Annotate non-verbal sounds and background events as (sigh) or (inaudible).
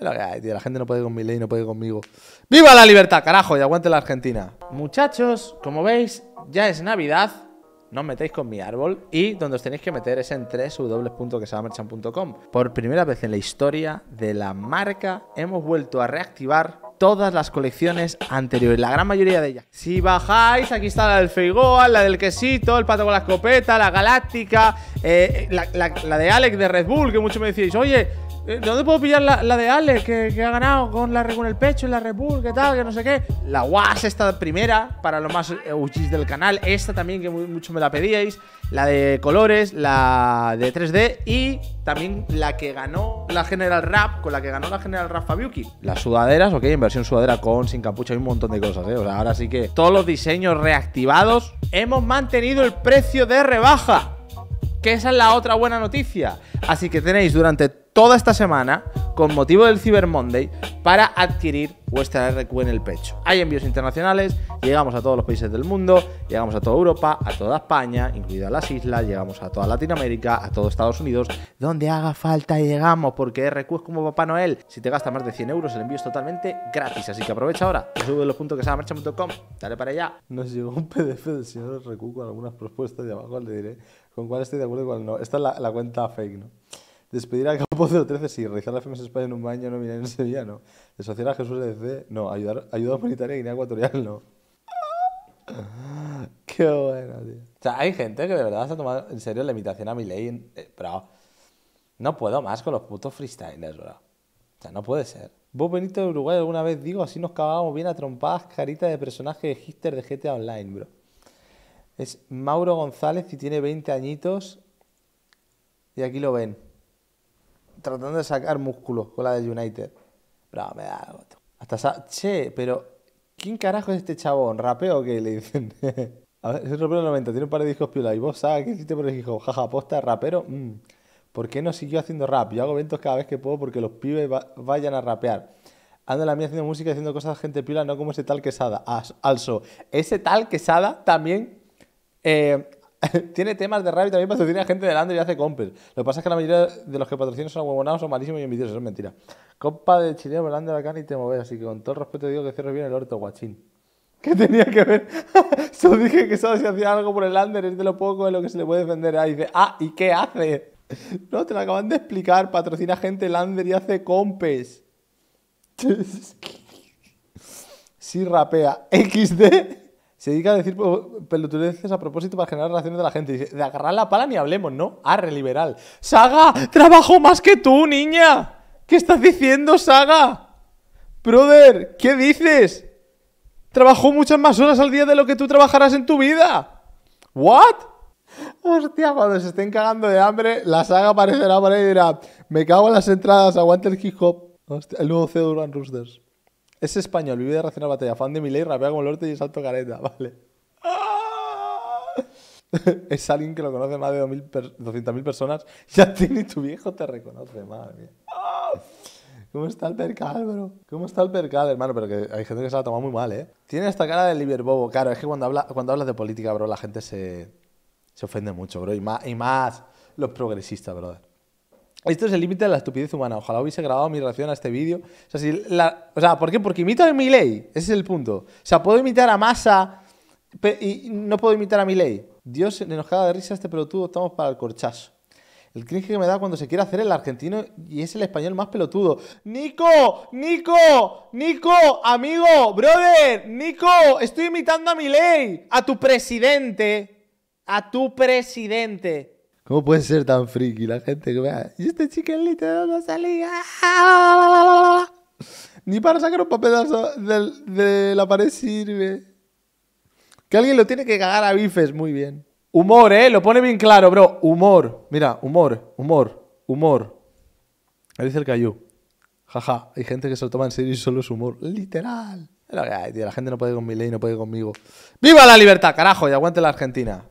La gente no puede con mi ley, no puede conmigo. ¡Viva la libertad, carajo! Y aguante la Argentina. Muchachos, como veis, ya es Navidad. No os metéis con mi árbol. Y donde os tenéis que meter es en www.quesadamerchan.com. Por primera vez en la historia de la marca, hemos vuelto a reactivar todas las colecciones anteriores, la gran mayoría de ellas. Si bajáis, aquí está la del Feigoa, la del quesito, el pato con la escopeta, la galáctica, eh, la, la- de Alex de Red Bull, que muchos me decís, oye, ¿dónde puedo pillar la, de Alex que, que ha ganado con la con el pecho en la Red qué tal, que no sé qué? La WAS, esta primera, para los más eh, UGs del canal, esta también que mucho me la pedíais, la de colores, la de 3D y también la que ganó la General Rap, con la que ganó la General Rap Fabiuki. Las sudaderas, ok, en versión sudadera con, sin capucha, hay un montón de cosas, eh. O sea, ahora sí que todos los diseños reactivados. Hemos mantenido el precio de rebaja. Que esa es la otra buena noticia. Así que tenéis durante toda esta semana, con motivo del Cyber Monday, para adquirir vuestra RQ en el pecho. Hay envíos internacionales, llegamos a todos los países del mundo, llegamos a toda Europa, a toda España, incluidas las islas, llegamos a toda Latinoamérica, a todo Estados Unidos, donde haga falta llegamos, porque RQ es como Papá Noel. Si te gastas más de 100 euros, el envío es totalmente gratis. Así que aprovecha ahora, dale para allá. Nos llegó un PDF del señor RQ con algunas propuestas y abajo le diré con cuál estoy de acuerdo y cuál no. Esta es la cuenta fake, ¿no? Despedir a Capo 013, sí. Realizar la FMS España en un baño, no mirar en Sevilla, no. Desociar a Jesús EDC, no. Ayudar, ayuda humanitaria en Guinea Ecuatorial, no. (laughs) Qué bueno, tío. O sea, hay gente que de verdad se ha tomado en serio la imitación a mi ley, pero no puedo más con los putos freestylers, bro. O sea, no puede ser. Vos Benito de Uruguay alguna vez digo, así nos cagábamos bien a trompadas carita de personaje de Hister de GTA Online, bro. Es Mauro González y tiene 20 añitos. Y aquí lo ven. Tratando de sacar músculo con la de United. Bro, me da algo. Hasta Che, pero ¿quién carajo es este chabón? ¿Rapeo o qué? Le dicen. (laughs) A ver, es rapero del 90, tiene un par de discos piola. ¿Y vos sabes qué hiciste por el hijo? Jaja, posta, rapero. Mm. ¿Por qué no siguió haciendo rap? Yo hago eventos cada vez que puedo porque los pibes va- vayan a rapear. Ando en la mía haciendo música haciendo cosas de gente piola, no como ese tal Quesada. Also, ese tal Quesada también eh, (laughs) tiene temas de y también patrocina gente de Lander y hace compers. Lo que pasa es que la mayoría de los que patrocinan son huevonados, son malísimos y envidiosos. Es mentira. Compa de chileno, Lander acá ni te mover. Así que con todo el respeto digo que cierres bien el orto, guachín. ¿Qué tenía que ver? (laughs) Solo dije que solo si hacía algo por el Lander es de lo poco de lo que se le puede defender. Ah, dice, ah, ¿y qué hace? (laughs) No, te lo acaban de explicar. Patrocina gente Lander y hace compes. Sí rapea. XD. Se dedica a decir pe- pelotudeces a propósito para generar relaciones de la gente. Dice, de agarrar la pala ni hablemos, ¿no? Arre, liberal. ¡Saga! ¡Trabajo más que tú, niña! ¿Qué estás diciendo, Saga? Brother, ¿qué dices? Trabajó muchas más horas al día de lo que tú trabajarás en tu vida. ¿What? Hostia, cuando se estén cagando de hambre, la saga aparecerá por ahí y dirá: Me cago en las entradas, aguante el hip hop. El nuevo CEO de Roosters. Es español, vive de racional batalla, fan de mi ley, rapea como el norte y salto careta, (laughs) vale. (laughs) es alguien que lo conoce más de 2.000 per- 200.000 personas. (laughs) Ya tiene tu viejo te reconoce, madre mía. ¿Cómo está el percal, bro? ¿Cómo está el percal, hermano? Pero que hay gente que se la ha tomado muy mal, ¿eh? Tiene esta cara de Liberbobo. Claro, es que cuando, habla, cuando hablas de política, bro, la gente se, se ofende mucho, bro. Y más, y más los progresistas, brother. Esto es el límite de la estupidez humana. Ojalá hubiese grabado mi reacción a este vídeo. O sea, ¿por qué? Porque imito a Milei. Ese es el punto. O sea, puedo imitar a Massa y no puedo imitar a Milei. Dios, se nos caga de risa este pelotudo. Estamos para el corchazo. El cringe que me da cuando se quiere hacer el argentino y es el español más pelotudo. ¡Nico! ¡Nico! ¡Nico! ¡Amigo! ¡Brother! ¡Nico! Estoy imitando a Milei. A tu presidente. A tu presidente. ¿Cómo puede ser tan friki la gente que vea? ¿Y este chiquelito de dónde salía? Ni para sacar un pedazo del- de la pared sirve. Que alguien lo tiene que cagar a bifes, muy bien. Humor, ¿eh? Lo pone bien claro, bro. Humor. Mira, humor, humor, humor. Ahí dice el Cayu. Jaja, hay gente que se lo toma en serio y solo es humor. Literal. Hay, tío. La gente no puede con mi ley, no puede conmigo. ¡Viva la libertad, carajo! Y aguante la Argentina.